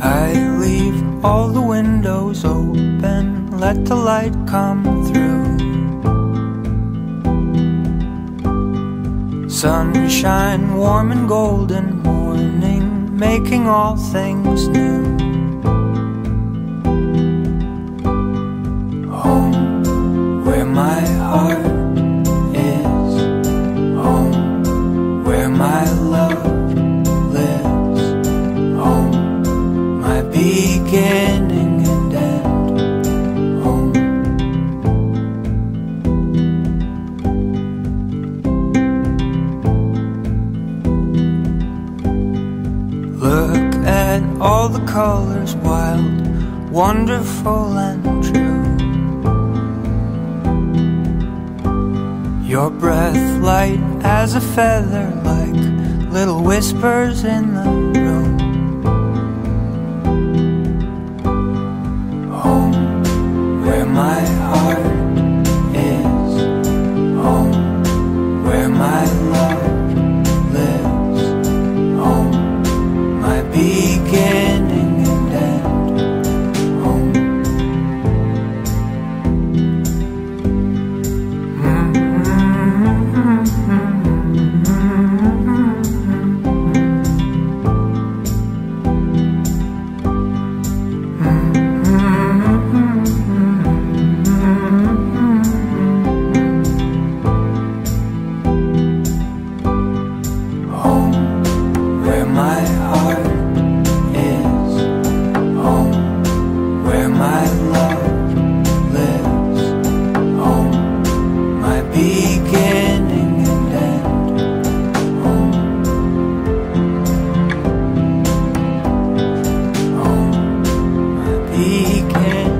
I leave all the windows open, let the light come through. Sunshine, warm and golden morning, making all things new. Home, where my heart is, home, where my beginning and end. Home. Look at all the colors, wild, wonderful, and true. Your breath light as a feather, like little whispers in the my heart is, home where my love lives, home my beginning and end, home, my beginning.